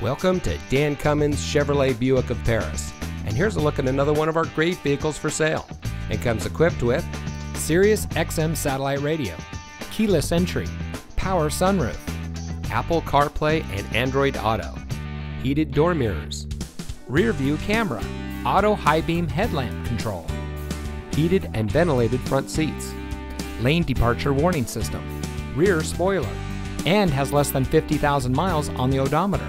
Welcome to Dan Cummins Chevrolet Buick of Paris. And here's a look at another one of our great vehicles for sale. It comes equipped with Sirius XM satellite radio, keyless entry, power sunroof, Apple CarPlay and Android Auto, heated door mirrors, rear view camera, auto high beam headlamp control, heated and ventilated front seats, lane departure warning system, rear spoiler, and has less than 50,000 miles on the odometer.